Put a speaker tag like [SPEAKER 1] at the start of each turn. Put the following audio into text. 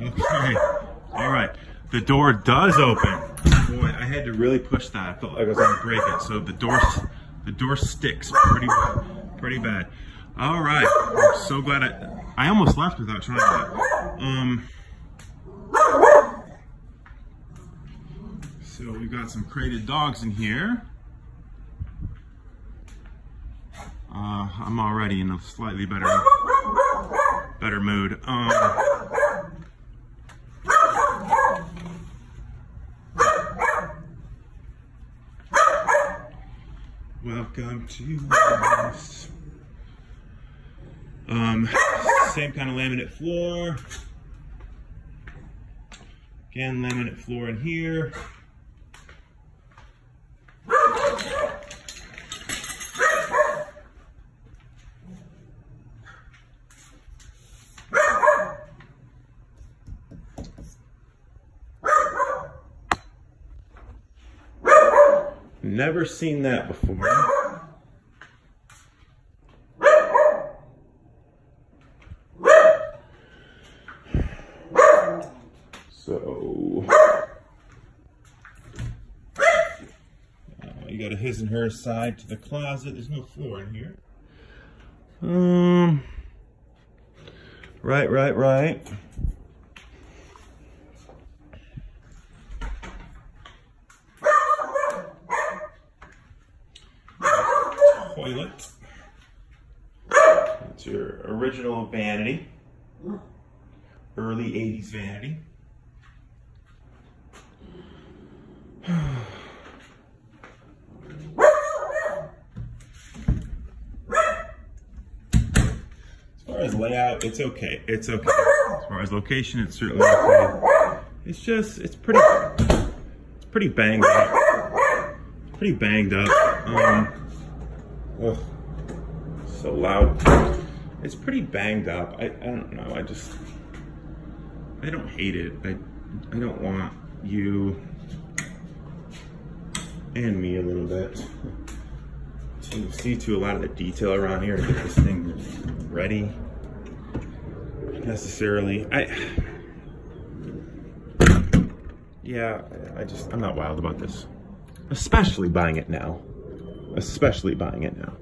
[SPEAKER 1] Okay. All right. The door does open. Boy, I had to really push that. I felt like I was gonna break it. So the door, the door sticks pretty, pretty bad. All right. I'm so glad I, I almost left without trying to. Um. So we've got some crated dogs in here. Uh, I'm already in a slightly better, better mood. Um, welcome to this. Um, same kind of laminate floor. Again, laminate floor in here. Never seen that before. So, uh, you got a his and her side to the closet. There's no floor in here. Um, right, right, right. Toilet. It's your original vanity. Early 80s vanity. As far as layout, it's okay. It's okay. As far as location, it's certainly okay. It's just, it's pretty, it's pretty banged up. Pretty banged up. Um, Ugh, so loud. It's pretty banged up. I, I don't know. I just, I don't hate it. I, I don't want you and me a little bit to see to a lot of the detail around here to get this thing ready necessarily. I, yeah, I just, I'm not wild about this. Especially buying it now especially buying it now.